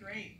great.